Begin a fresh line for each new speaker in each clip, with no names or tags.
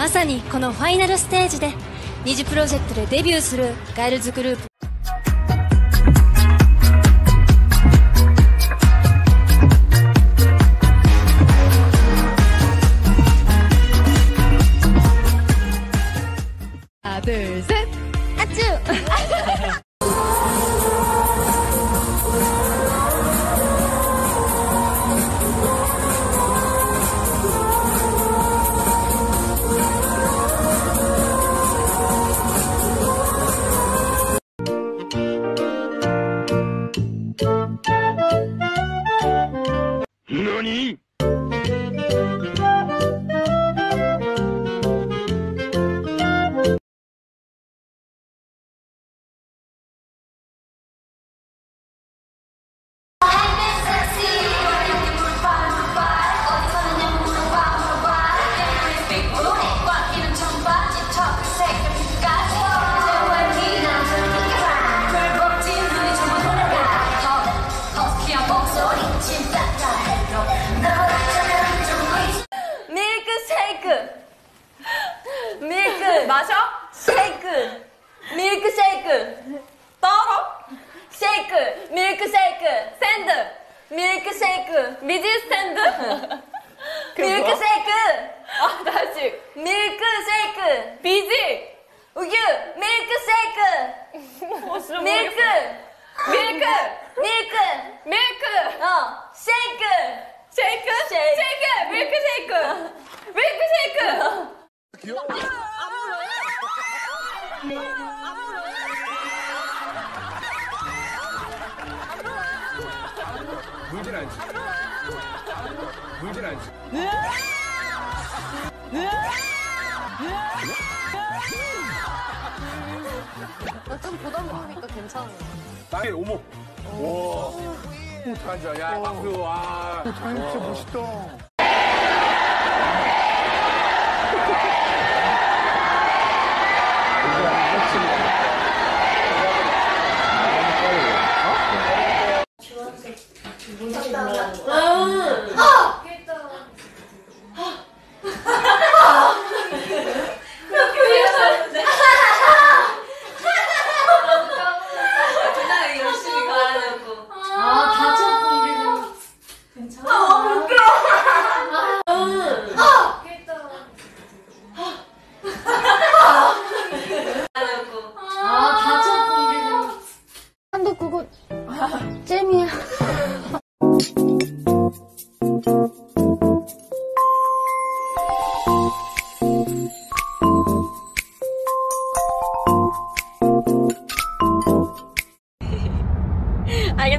まさにこのファイナルステージで二次プロジェクトでデビューするガールズグループ。
あ、ちゅ
밀크쉐이크. 미지 스탠드? 밀크쉐이크! 아 다시. 밀크쉐이크. 비지! 우유 밀크쉐이크. 밀크. 밀크! 밀크. 밀크! 어 쉐이크. 쉐이크? 쉐이크. 밀크 쉐이크! 밀크 쉐이크
물질 않지. 물질 않지.
좀 보다 보니까 괜찮아.
나의 오목. 와. 못한 줄. 야, 박수. 와.
진짜 멋있다.
한도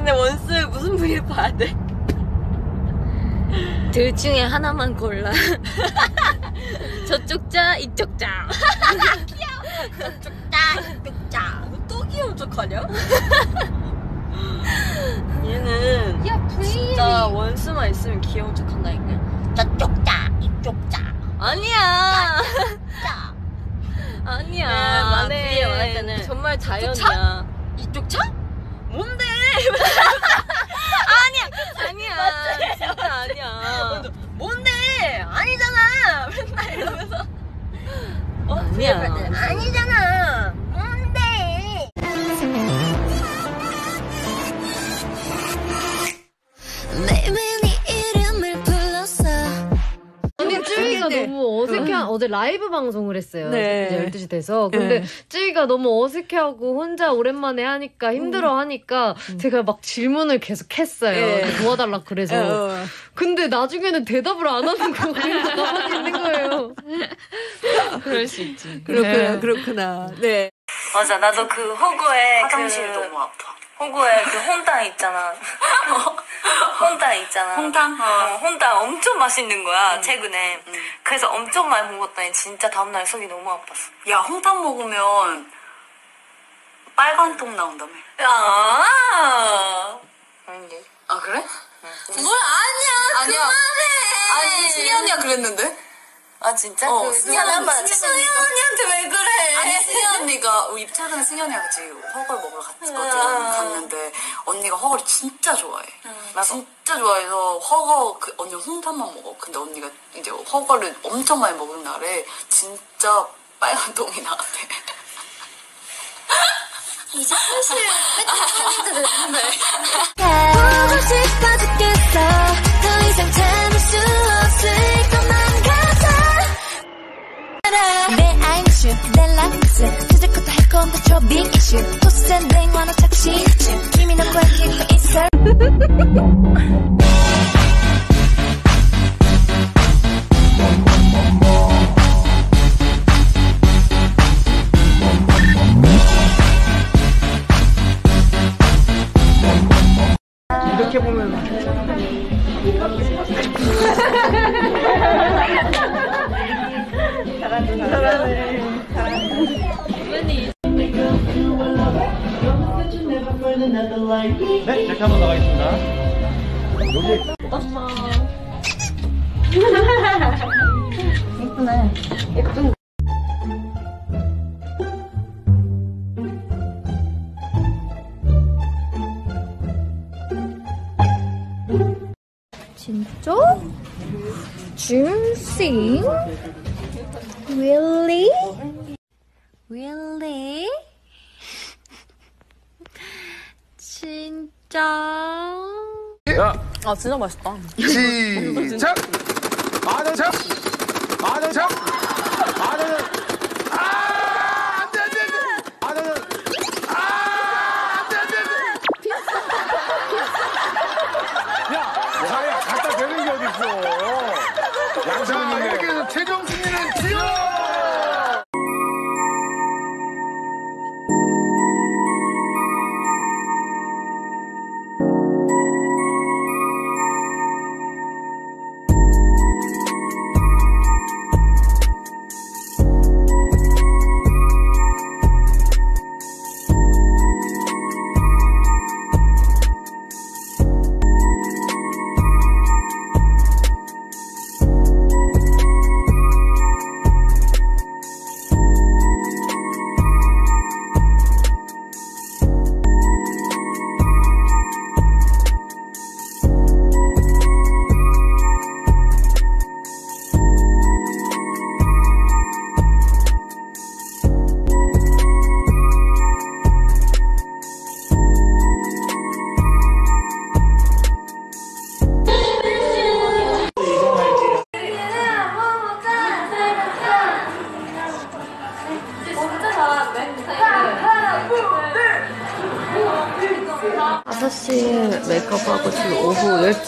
근데 원스 무슨 부위를 봐야 돼?
둘 중에 하나만 골라 저쪽 자 이쪽
자짜 이쪽 짜또 귀여운 척하냐? 얘는
야,
진짜 원스만 있으면 귀여운 척한다니까 저쪽 짜 이쪽 짜
아니야
짜.
아니야
네,
말할 때는 정말
차?
자연이야
이쪽 차? 뭔데?
아니야 아니야 진짜 아니야
뭔데? 아니잖아. 맨날 이러면서. 어?
아니야.
아니잖아. 뭔데?
네 이름을 불렀어
근데 쯔위가 너무 어색해. 어제 라이브 방송을 했어요.
네.
이제 12시 돼서. 근데
네.
쯔위가 너무 어색해하고 혼자 오랜만에 하니까 힘들어 하니까 제가 막 질문을 계속 했어요.
네.
도와달라 그래서.
어.
근데 나중에는 대답을 안 하는 거 그냥 가만히 있는 거예요.
그럴 수 있지
그렇구나, 그렇구나. 네. 맞아, 나도 그 호구에 화장실 그, 너무 아파. 호구에 그 혼당 있잖아. 혼당 있잖아.
홍당?
어, 혼당 엄청 맛있는 거야, 최근에. 그래서 엄청 많이 먹었더니 진짜 다음날 속이 너무 아팠어.
야, 홍탕 먹으면 빨간 똥 나온다며.
야! 아닌데.
아, 그래?
뭘 아니야,
아니야.
그만해!
아니, 승희 언니가 그랬는데?
아, 진짜?
어,
그
승희
언니한테 왜 그래?
아니, 언니가, 우리 최근에 승희 언니랑 같이 허걸 먹으러 갔거든.
아.
갔는데, 언니가 허거를 진짜 좋아해. 진짜 좋아해서 허거 그 언니 홍삼만 먹어. 근데 언니가 이제 허거를 엄청 많이 먹은 날에 진짜 빨간 똥이 나왔대.
이제 슬슬 뺏기는 보고 싶어 죽겠어 내 락스 주제부터 할건 더빅 이슈 토스앤 냉환호 착시쯤 김이 너 관계도 있어
네, 이렇게 한번 나가겠습니다. 여기
진짜? 주싱? Really? Really? 진짜?
야,
아 진짜 맛있다.
시작! 아정착! 아정착! 아정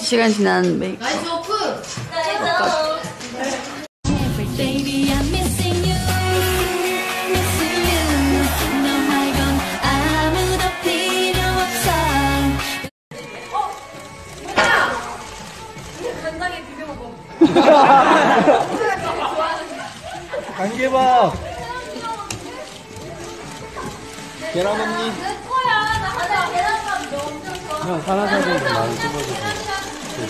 시간 지난 메이크업.
안개밥! 계란 언니. 형, 하나 사진 많이 찍어주세요.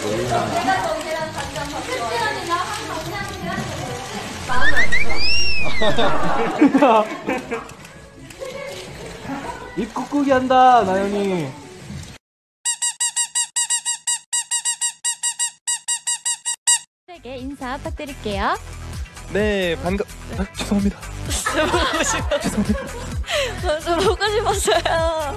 입 꾹꾹이 한다, 나연이.
에게 인사 부탁드릴게요.
네, 반가, 아, 죄송합니다.
저 보고 싶었어요.